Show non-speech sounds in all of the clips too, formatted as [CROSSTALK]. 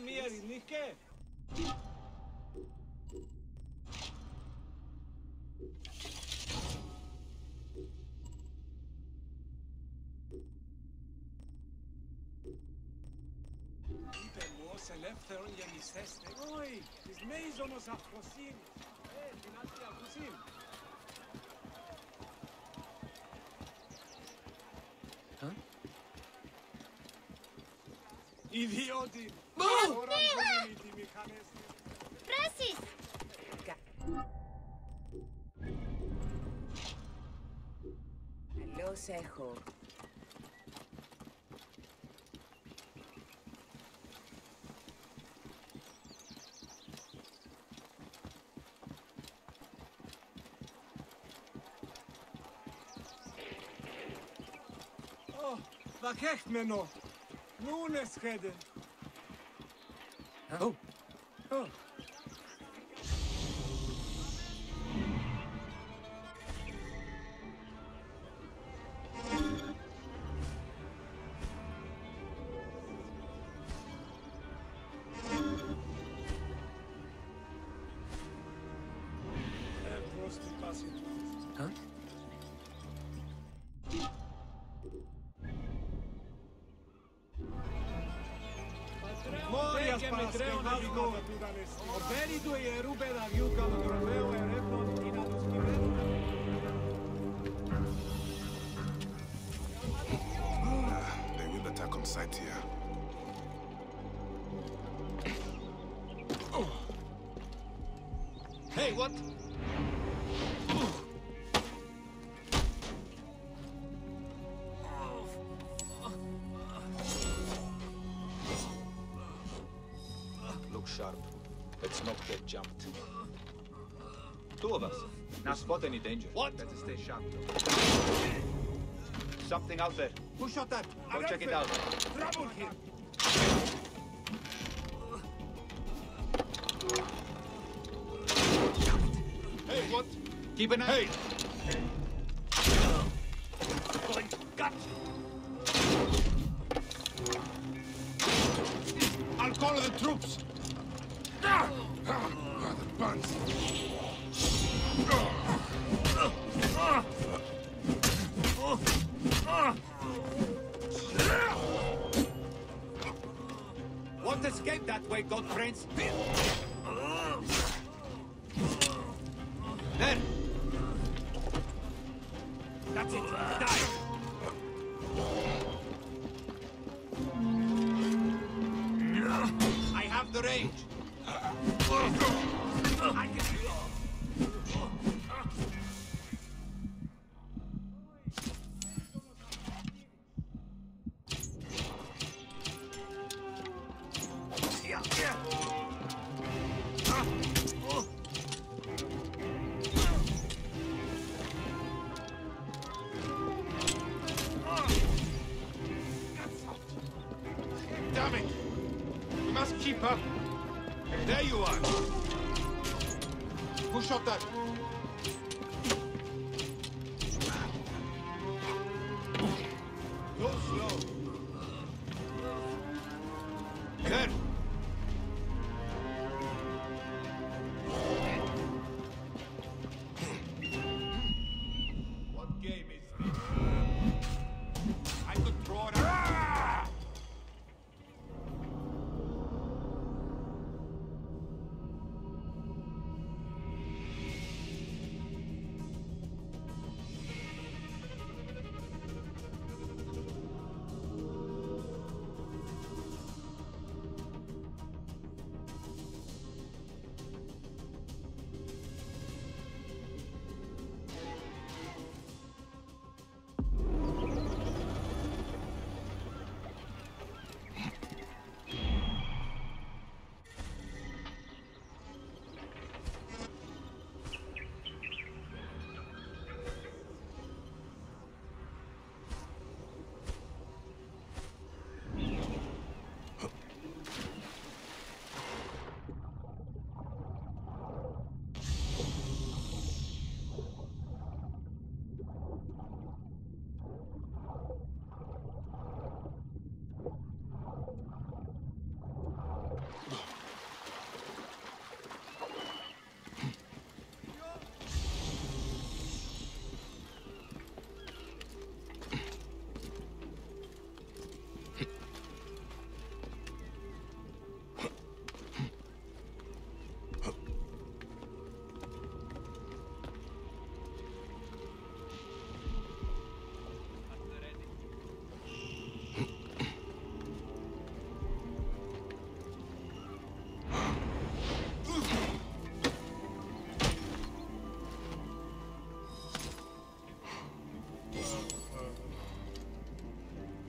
Meri, nicht gell? ελεύθερον γεννησέστε. Όχι, τις μέιζονος αυποσύνης. Ε, την άσκη αυποσύνη. Ιδιώτη! Μπου! Πράσις! Καλό. Oh, hecht? Noenen schedden. Oh. Oh. Eh, huh? Oberi due je Ruben Let's not get jumped. Two of us. Now spot any danger. What? Better stay sharp. Something out there. Who shot that? Go check it out. Trouble here. Hey, what? Keep an eye. Hey! Going! I'll call the troops! Won't escape that way, God friends. There. That's it! Die!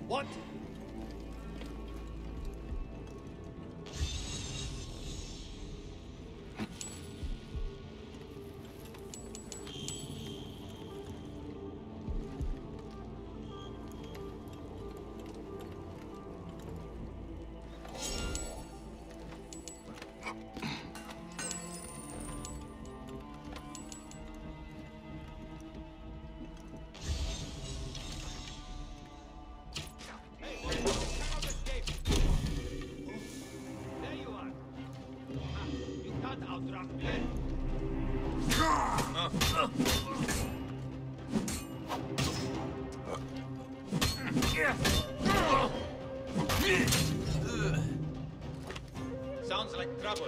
What? Sounds like trouble.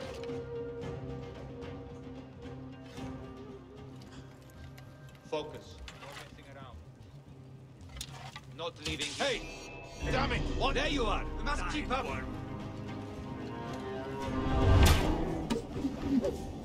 Focus. No messing around. Not leaving. Hey! Damn it! What? There you are. We must keep up. Thank you.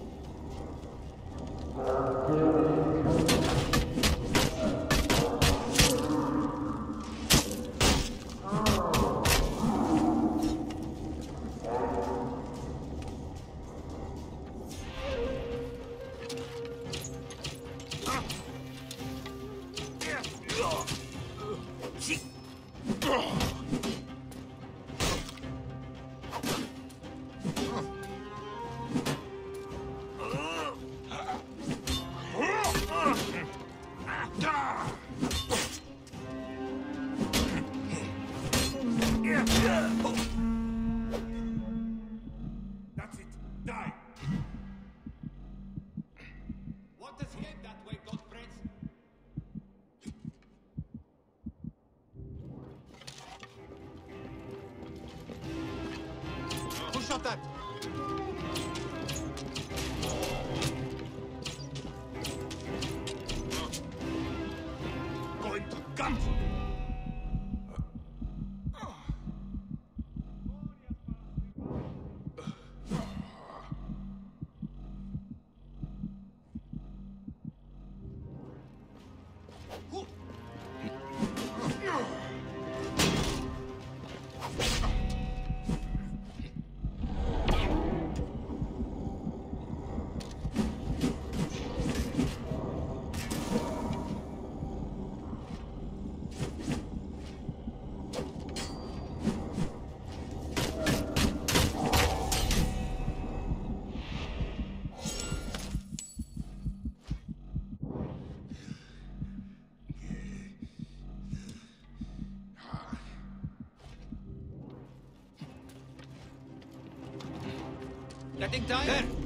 Getting tired? Die.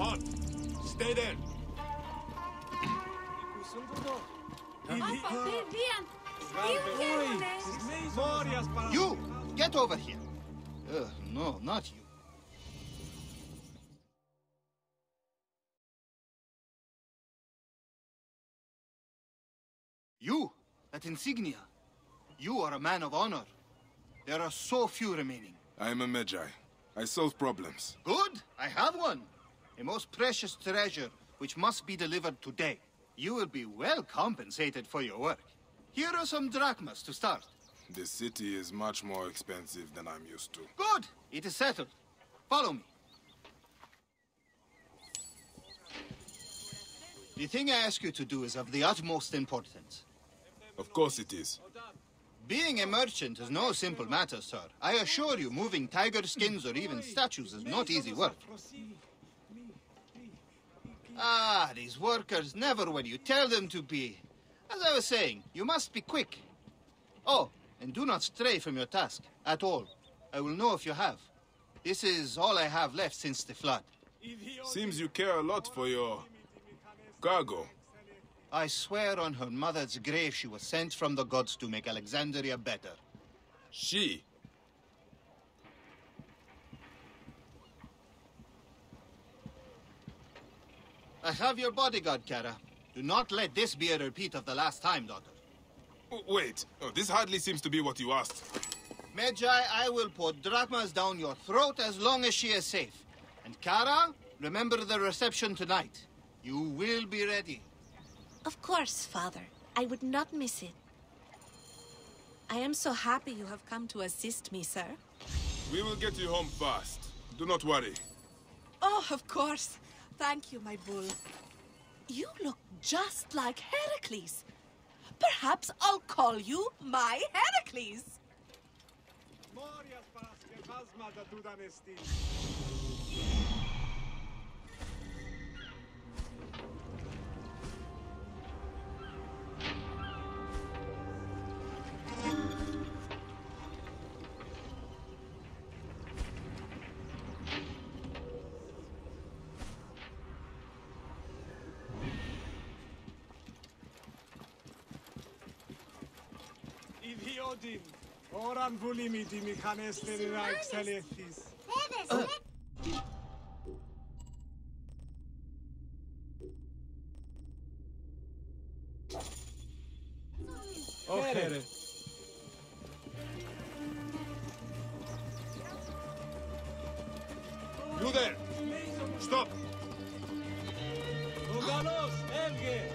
On. Stay there. Vivian! Vivian! You! Get over here! Uh, no, not you. You! That insignia! You are a man of honor. There are so few remaining. I am a Medjay. I solve problems. Good! I have one! A most precious treasure, which must be delivered today. You will be well compensated for your work. Here are some drachmas to start. The city is much more expensive than I'm used to. Good. It is settled. Follow me. The thing I ask you to do is of the utmost importance. Of course it is. Being a merchant is no simple matter, sir. I assure you, moving tiger skins or even statues is not easy work. Ah, these workers never when you tell them to be. As I was saying, you must be quick. Oh, and do not stray from your task at all. I will know if you have. This is all I have left since the flood. Seems you care a lot for your cargo. I swear on her mother's grave she was sent from the gods to make Alexandria better. She. I have your bodyguard, Kara. Do not let this be a repeat of the last time, daughter. Wait, oh, this hardly seems to be what you asked. Medjay, I will put drachmas down your throat as long as she is safe. And Kara, remember the reception tonight. You will be ready. Of course, Father. I would not miss it. I am so happy you have come to assist me, sir. We will get you home fast. Do not worry. Oh, of course. Thank you, my bull. You look just like Heracles. Perhaps I'll call you my Heracles. Morias pas que phasma da dudanesti. Idiodin. Oran vulimiti mi canesteri raik selethis. Okay. You there! Stop! Ogalos, Elge.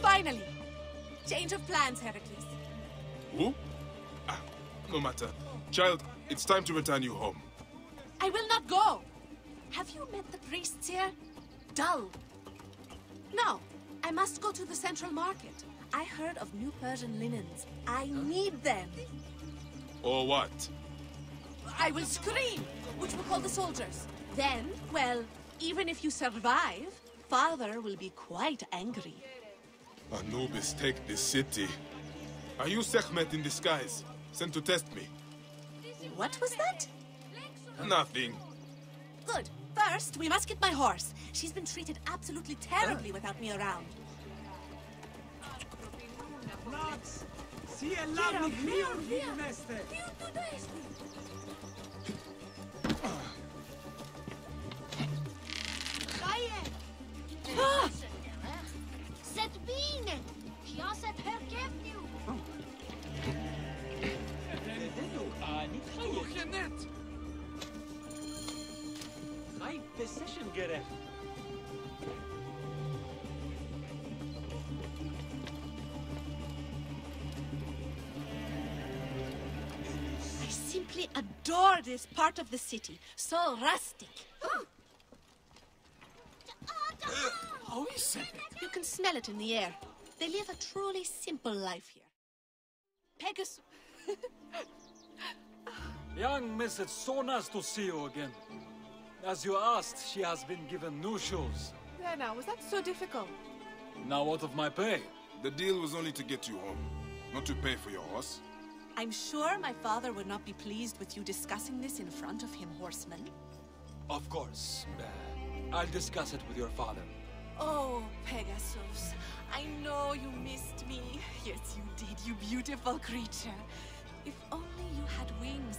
Finally. Change of plans, Heracles. Who? Ah, no matter. Child, it's time to return you home. I will not go. Have you met the priests here? Dull. No, I must go to the central market. I heard of new Persian linens. I need them. Or what? I will scream, which will call the soldiers. Then, well, even if you survive, father will be quite angry. Anubis take the city. Are you Sekhmet in disguise? Sent to test me? What was that? Nothing. Good. First, we must get my horse. She's been treated absolutely terribly without me around. Nuts. Si lavni miur vigneste. Zet Right position gereft. I simply adore this part of the city. So rustic. How is it? You can smell it in the air. They live a truly simple life here. Pegasus. [LAUGHS] Young miss, it's so nice to see you again. As you asked, she has been given new shoes. There now, was that so difficult? Now out of my pay. The deal was only to get you home, not to pay for your horse. I'm sure my father would not be pleased with you discussing this in front of him, horseman. Of course. Uh, I'll discuss it with your father. Oh, Pegasus, I know you missed me. Yes, you did, you beautiful creature. If only you had wings.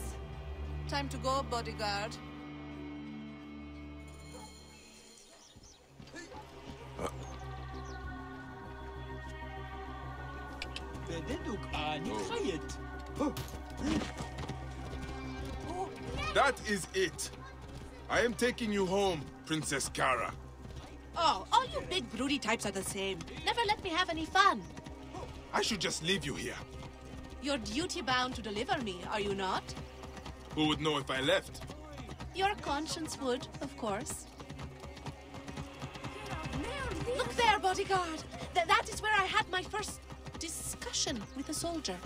Time to go, bodyguard. Oh. That is it. I am taking you home, Princess Kara. Oh, all you big broody types are the same. Never let me have any fun. I should just leave you here. You're duty bound to deliver me, are you not? Who would know if I left? Your conscience would, of course. Look there, bodyguard. Th- that is where I had my first discussion with a soldier.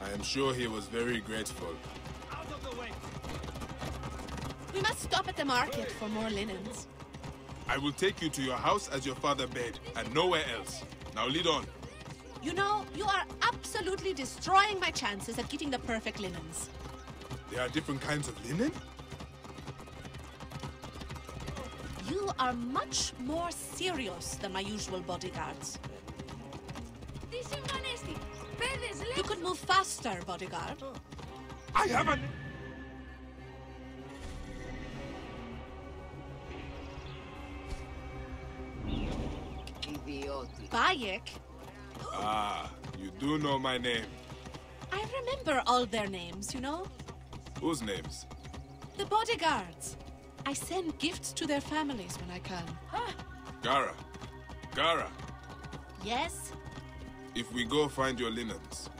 I am sure he was very grateful. We must stop at the market for more linens. I will take you to your house as your father bade, and nowhere else. Now lead on. You know, you are absolutely destroying my chances at getting the perfect linens. There are different kinds of linen? You are much more serious than my usual bodyguards. You could move faster, bodyguard. I haven't. Bayek? Ah, you do know my name. I remember all their names, you know? Whose names? The bodyguards. I send gifts to their families when I can. Kara. Kara, Yes? if we go find your linens,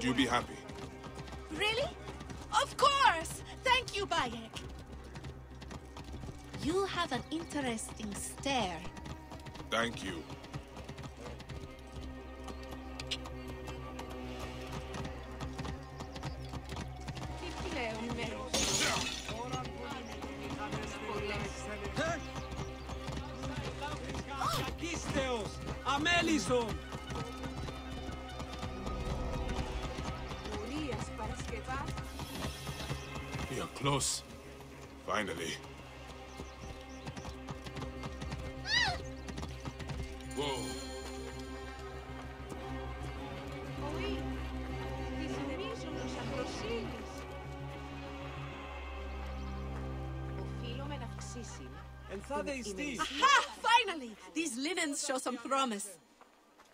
would you be happy? Really? Of course! Thank you, Bayek. You have an interesting stare. Thank you. Close. Finally. And these. Aha! Finally! These linens show some promise.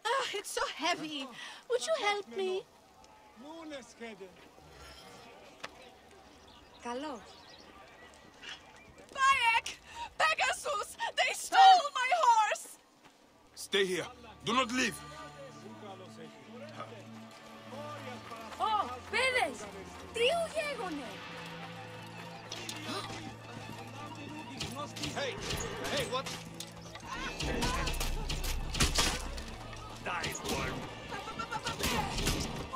Ah, it's so heavy. Would you help me? Μούνε σκέντε. Καλό. Bayek! Pegasus! They stole my horse! Stay here. Do not leave. Ω, παιδες! Τι γέγονε! Hey, hey, what?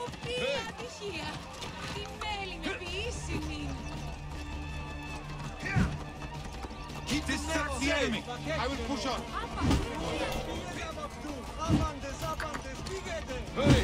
Οφεία ατυχία! That's the enemy. I will push on. Hey.